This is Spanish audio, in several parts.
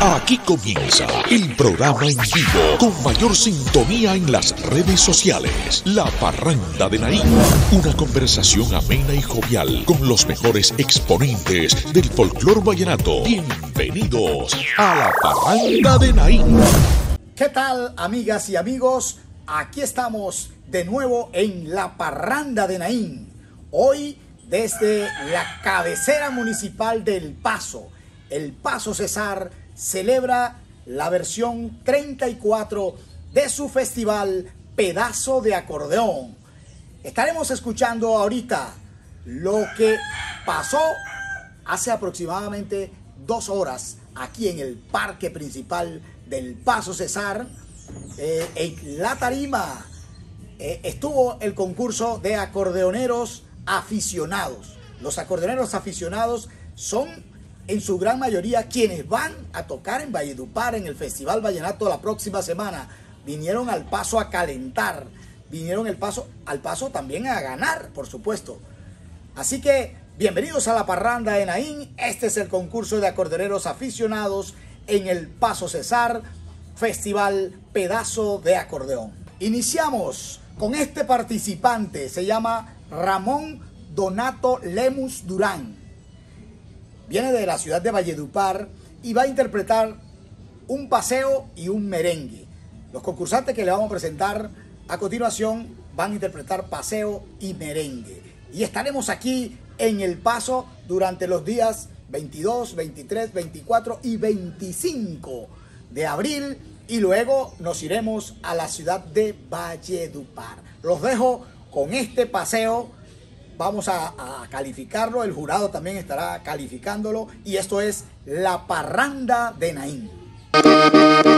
Aquí comienza el programa en vivo con mayor sintonía en las redes sociales. La Parranda de Naín. Una conversación amena y jovial con los mejores exponentes del folclor vallenato. Bienvenidos a la Parranda de Naín. ¿Qué tal, amigas y amigos? Aquí estamos de nuevo en la Parranda de Naín. Hoy desde la cabecera municipal del Paso, el Paso Cesar celebra la versión 34 de su festival Pedazo de Acordeón. Estaremos escuchando ahorita lo que pasó hace aproximadamente dos horas aquí en el parque principal del Paso Cesar. Eh, en la tarima eh, estuvo el concurso de acordeoneros aficionados. Los acordeoneros aficionados son en su gran mayoría quienes van a tocar en Valledupar en el Festival Vallenato la próxima semana. Vinieron al paso a calentar, vinieron el paso, al paso también a ganar, por supuesto. Así que bienvenidos a la parranda de Naín. Este es el concurso de acordeoneros aficionados en el Paso Cesar, Festival Pedazo de Acordeón. Iniciamos con este participante, se llama Ramón Donato Lemus Durán viene de la ciudad de Valledupar y va a interpretar un paseo y un merengue. Los concursantes que le vamos a presentar a continuación van a interpretar paseo y merengue. Y estaremos aquí en El Paso durante los días 22, 23, 24 y 25 de abril y luego nos iremos a la ciudad de Valledupar. Los dejo con este paseo vamos a, calificarlo, el jurado también estará calificándolo y esto es La Parranda de Naín.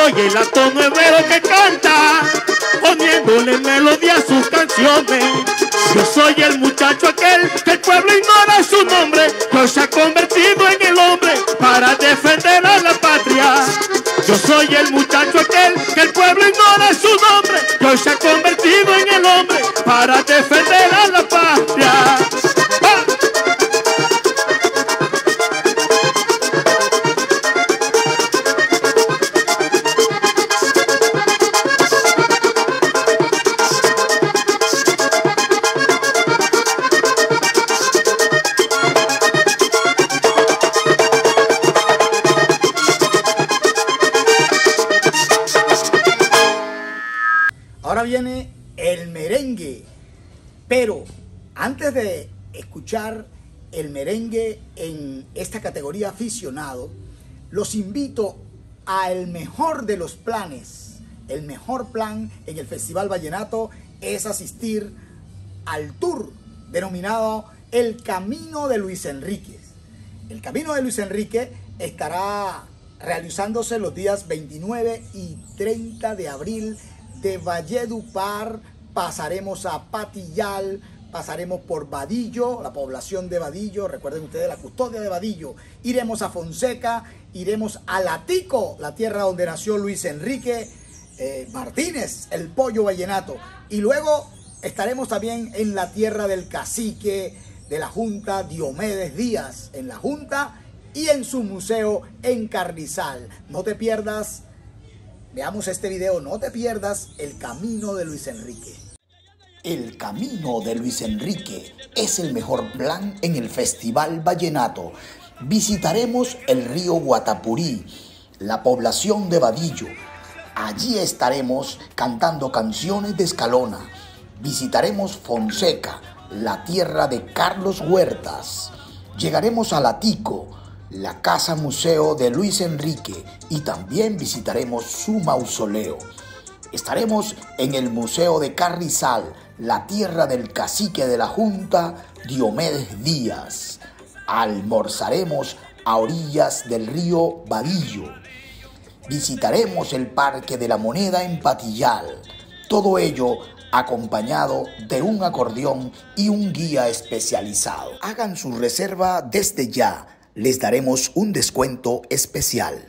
soy el actor nuevero que canta, poniéndole melodía sus canciones. Yo soy el muchacho aquel que el pueblo ignora su nombre, Yo se ha convertido en el hombre para defender a la patria. Yo soy el muchacho aquel que el pueblo ignora su nombre, Yo se ha convertido en el hombre para defender a la patria. Pero antes de escuchar el merengue en esta categoría aficionado, los invito a el mejor de los planes. El mejor plan en el Festival Vallenato es asistir al tour denominado El Camino de Luis Enrique. El Camino de Luis Enrique estará realizándose los días 29 y 30 de abril de Valledupar, pasaremos a Patillal, pasaremos por Vadillo, la población de Vadillo, recuerden ustedes la custodia de Vadillo, iremos a Fonseca, iremos a Latico, la tierra donde nació Luis Enrique eh, Martínez, el pollo vallenato, y luego estaremos también en la tierra del cacique de la Junta Diomedes Díaz, en la Junta y en su museo en Carrizal. No te pierdas Veamos este video, no te pierdas El Camino de Luis Enrique. El Camino de Luis Enrique es el mejor plan en el Festival Vallenato. Visitaremos el río Guatapurí, la población de Vadillo. Allí estaremos cantando canciones de Escalona. Visitaremos Fonseca, la tierra de Carlos Huertas. Llegaremos a Latico, la Casa Museo de Luis Enrique y también visitaremos su mausoleo. Estaremos en el Museo de Carrizal, la tierra del cacique de la Junta, Diomedes Díaz. Almorzaremos a orillas del río Vadillo. Visitaremos el Parque de la Moneda en Patillal. Todo ello acompañado de un acordeón y un guía especializado. Hagan su reserva desde ya les daremos un descuento especial.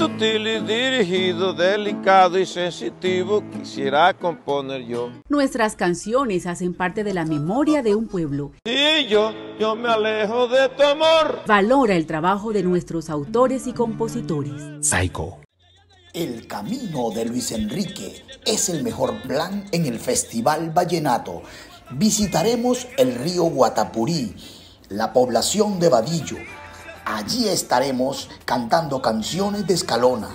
Sutil y dirigido, delicado y sensitivo quisiera componer yo. Nuestras canciones hacen parte de la memoria de un pueblo. Y yo, yo me alejo de tu amor. Valora el trabajo de nuestros autores y compositores. Psycho. El camino de Luis Enrique es el mejor plan en el Festival Vallenato. Visitaremos el río Guatapurí, la población de Vadillo. Allí estaremos cantando canciones de Escalona.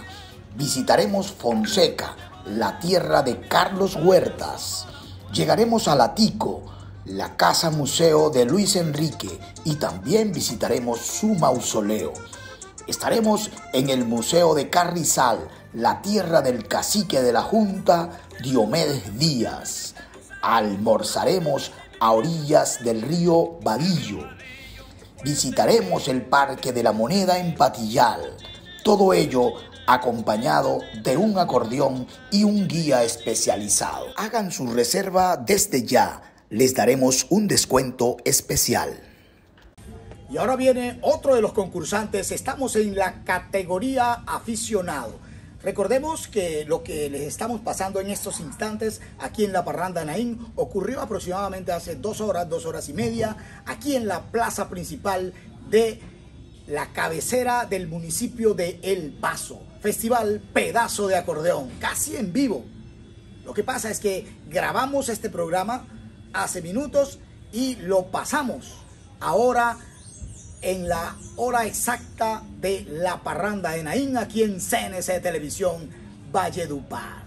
Visitaremos Fonseca, la tierra de Carlos Huertas. Llegaremos a Latico, la casa museo de Luis Enrique y también visitaremos su mausoleo. Estaremos en el Museo de Carrizal, la tierra del cacique de la Junta, Diomedes Díaz. Almorzaremos a orillas del río Vadillo. Visitaremos el Parque de la Moneda en Patillal. Todo ello acompañado de un acordeón y un guía especializado. Hagan su reserva desde ya. Les daremos un descuento especial. Y ahora viene otro de los concursantes. Estamos en la categoría aficionado. Recordemos que lo que les estamos pasando en estos instantes aquí en la Parranda Naín ocurrió aproximadamente hace dos horas, dos horas y media, aquí en la plaza principal de la cabecera del municipio de El Paso. Festival Pedazo de Acordeón, casi en vivo. Lo que pasa es que grabamos este programa hace minutos y lo pasamos ahora en la hora exacta de la parranda de Naín aquí en CNC Televisión Valledupar.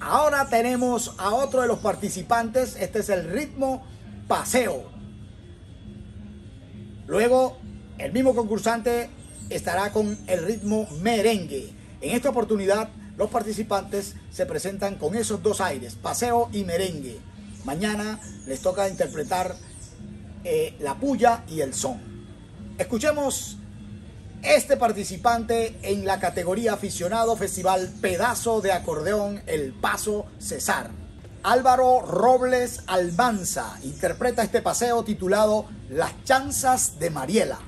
Ahora tenemos a otro de los participantes, este es el ritmo paseo. Luego el mismo concursante estará con el ritmo merengue. En esta oportunidad los participantes se presentan con esos dos aires, paseo y merengue. Mañana les toca interpretar eh, la puya y el son. Escuchemos este participante en la categoría aficionado Festival Pedazo de Acordeón El Paso Cesar. Álvaro Robles Almanza interpreta este paseo titulado Las chanzas de Mariela.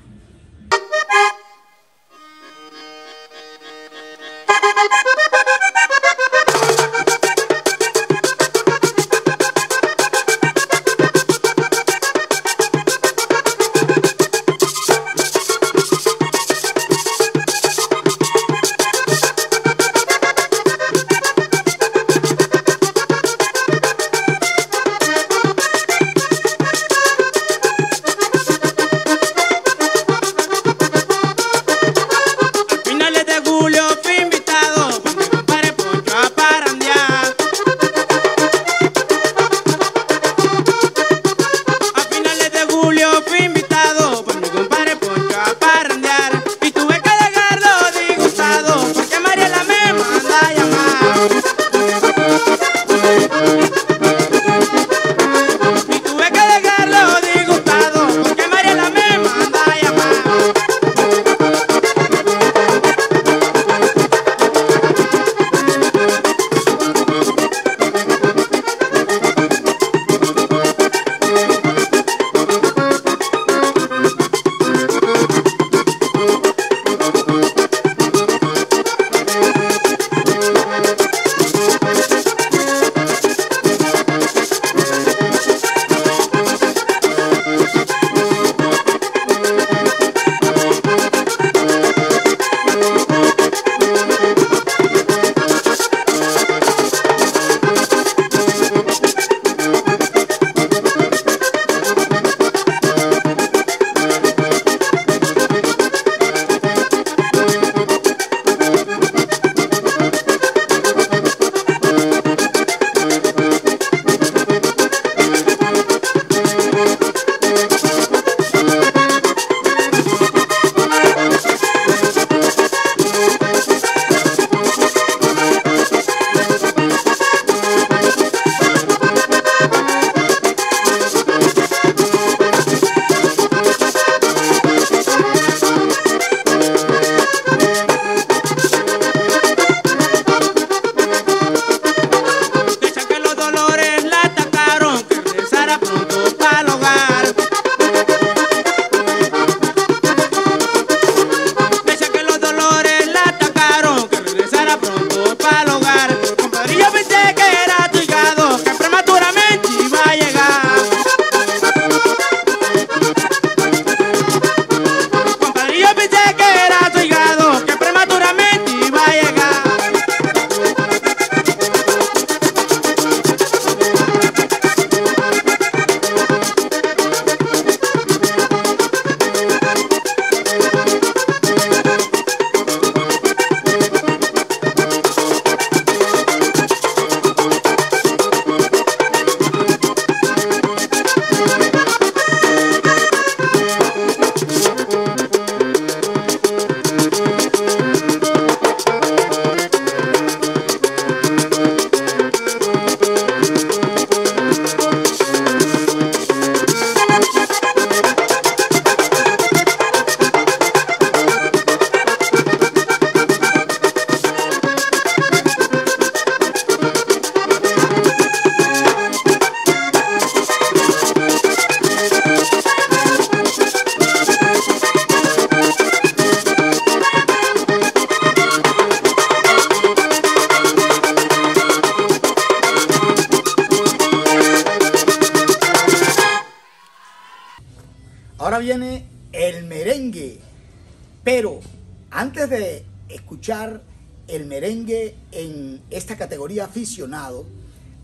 Aficionado,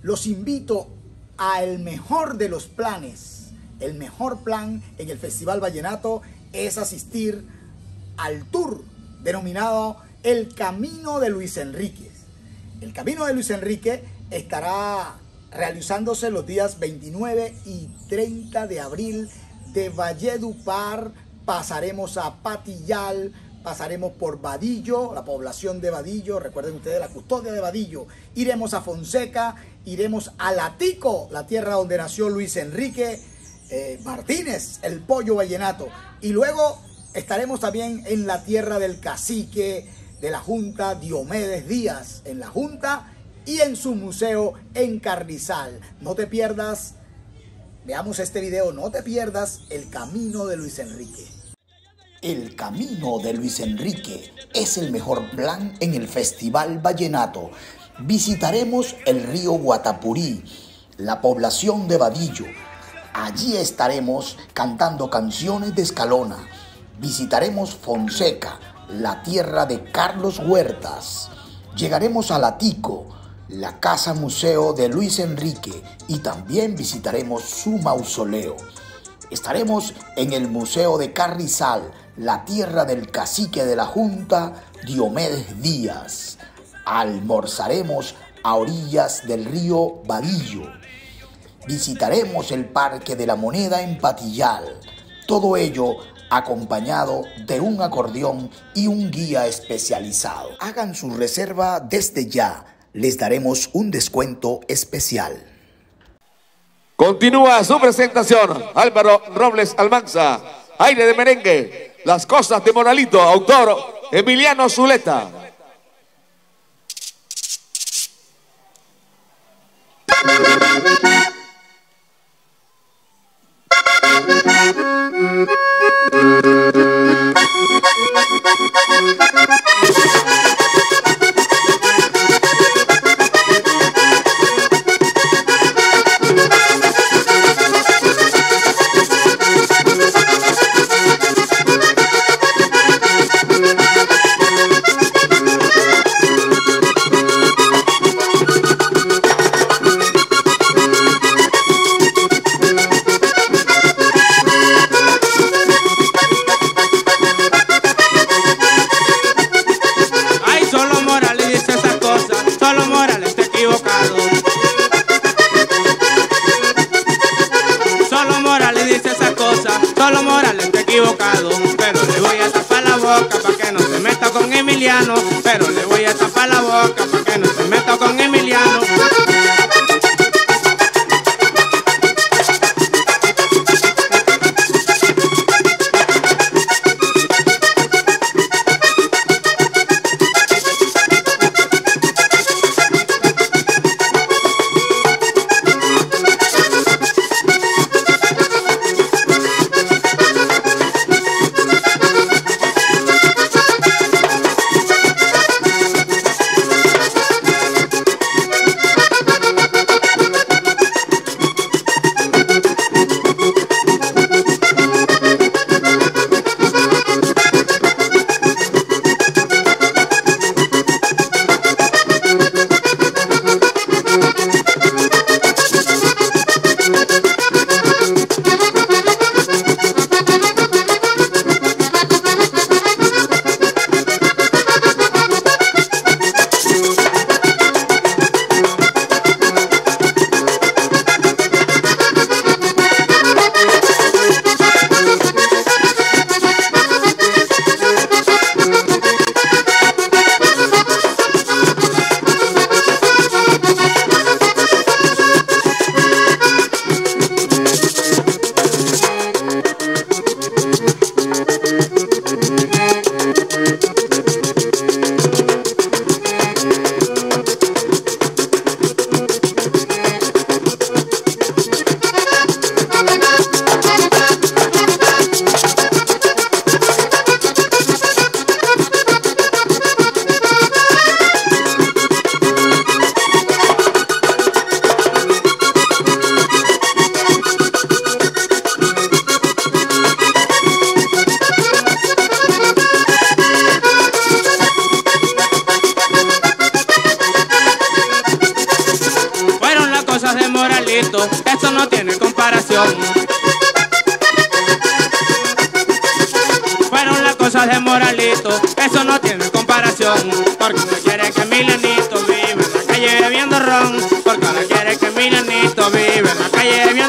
los invito a el mejor de los planes. El mejor plan en el Festival Vallenato es asistir al tour denominado El Camino de Luis Enrique. El Camino de Luis Enrique estará realizándose los días 29 y 30 de abril de Valledupar. Pasaremos a Patillal, pasaremos por Vadillo, la población de Vadillo, recuerden ustedes la custodia de Vadillo. Iremos a Fonseca, iremos a Latico, la tierra donde nació Luis Enrique eh, Martínez, el pollo vallenato. Y luego estaremos también en la tierra del cacique de la Junta Diomedes Díaz, en la Junta y en su museo en Carrizal. No te pierdas, veamos este video, no te pierdas el camino de Luis Enrique. El camino de Luis Enrique es el mejor plan en el Festival Vallenato. Visitaremos el río Guatapurí, la población de Vadillo. Allí estaremos cantando canciones de Escalona. Visitaremos Fonseca, la tierra de Carlos Huertas. Llegaremos a Latico, la casa museo de Luis Enrique y también visitaremos su mausoleo. Estaremos en el Museo de Carrizal, la tierra del cacique de la Junta, Diomedes Díaz. Almorzaremos a orillas del río Vadillo. Visitaremos el Parque de la Moneda en Patillal. Todo ello acompañado de un acordeón y un guía especializado. Hagan su reserva desde ya, les daremos un descuento especial. Continúa su presentación, Álvaro Robles Almanza, aire de merengue, las cosas de Moralito, autor Emiliano Zuleta. Eso no tiene comparación. Fueron las cosas de Moralito, eso no tiene comparación. Porque no quiere que Milenito vive en la calle bebiendo ron. Porque no quiere que Milenito vive en la calle bebiendo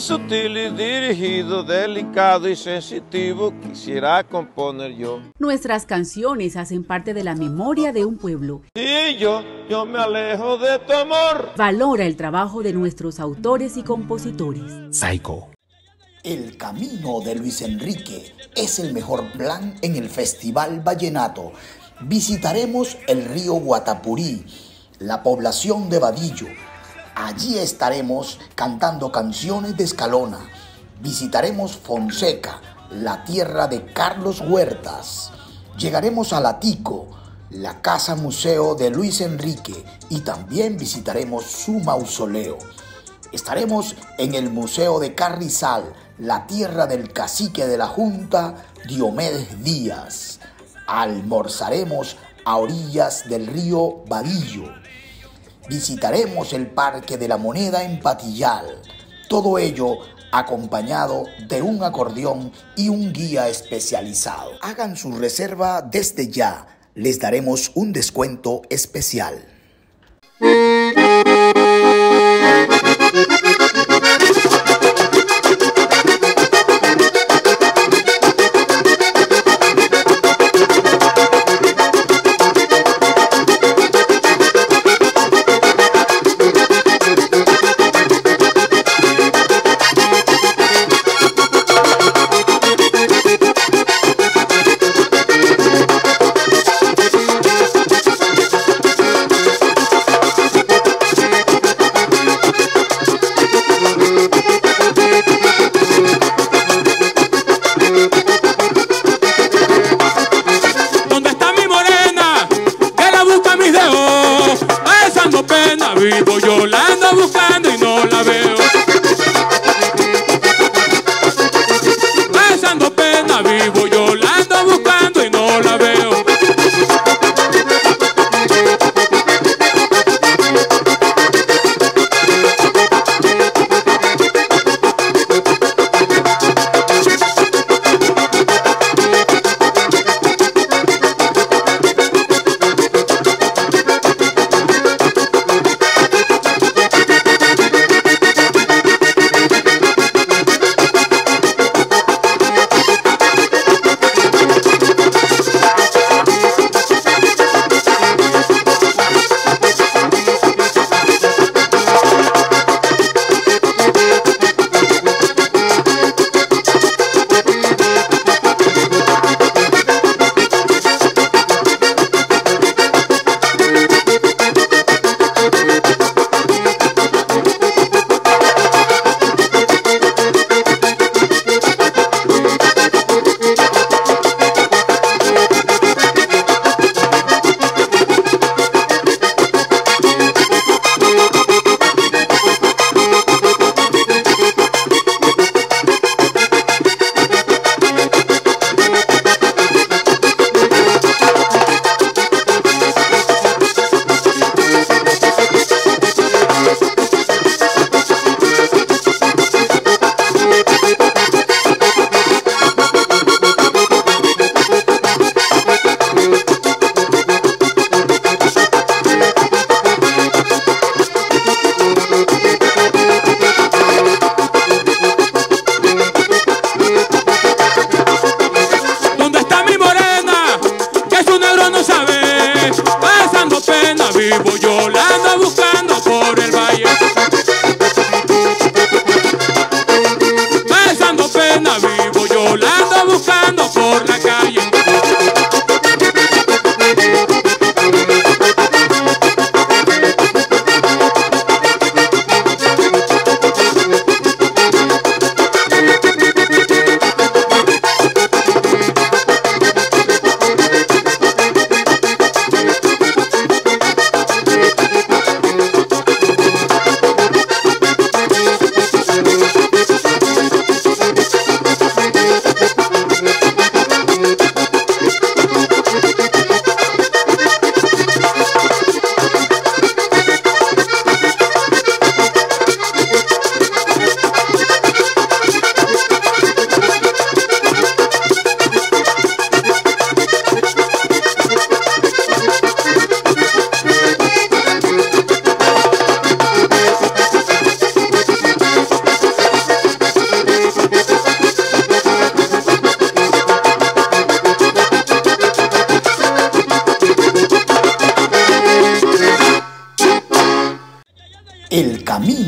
sutil y dirigido, delicado y sensitivo, quisiera componer yo. Nuestras canciones hacen parte de la memoria de un pueblo. Y yo, yo me alejo de tu amor. Valora el trabajo de nuestros autores y compositores. El camino de Luis Enrique es el mejor plan en el Festival Vallenato. Visitaremos el río Guatapurí, la población de Vadillo. Allí estaremos cantando canciones de Escalona. Visitaremos Fonseca, la tierra de Carlos Huertas. Llegaremos a Latico, la casa museo de Luis Enrique y también visitaremos su mausoleo. Estaremos en el Museo de Carrizal, la tierra del cacique de la Junta, Diomedes Díaz. Almorzaremos a orillas del río Vadillo. Visitaremos el Parque de la Moneda en Patillal. Todo ello acompañado de un acordeón y un guía especializado. Hagan su reserva desde ya. Les daremos un descuento especial.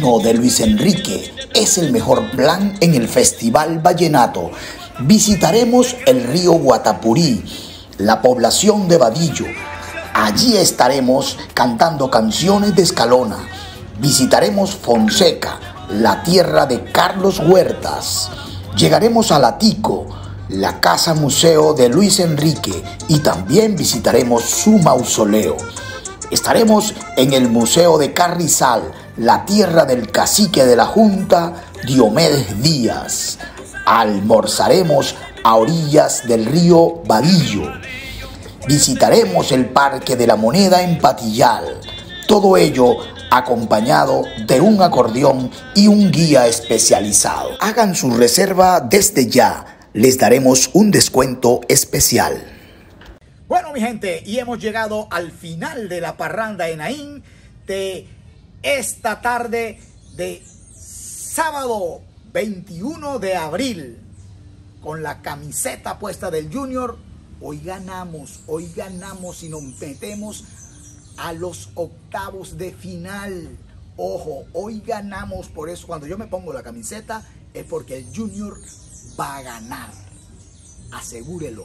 De Luis Enrique es el mejor plan en el Festival Vallenato. Visitaremos el río Guatapurí, la población de Vadillo. Allí estaremos cantando canciones de Escalona. Visitaremos Fonseca, la tierra de Carlos Huertas. Llegaremos a Latico, la casa museo de Luis Enrique y también visitaremos su mausoleo. Estaremos en el Museo de Carrizal, la tierra del cacique de la Junta, Diomedes Díaz. Almorzaremos a orillas del río Vadillo. Visitaremos el Parque de la Moneda en Patillal. Todo ello acompañado de un acordeón y un guía especializado. Hagan su reserva desde ya. Les daremos un descuento especial. Bueno, mi gente, y hemos llegado al final de la parranda de Naín de esta tarde de sábado 21 de abril. Con la camiseta puesta del Junior, hoy ganamos, hoy ganamos y nos metemos a los octavos de final. Ojo, hoy ganamos, por eso cuando yo me pongo la camiseta es porque el Junior va a ganar. Asegúrelo.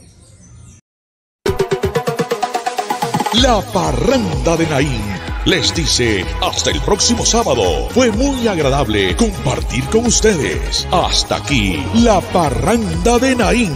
La parranda de Naín les dice hasta el próximo sábado. Fue muy agradable compartir con ustedes. Hasta aquí, la parranda de Naín.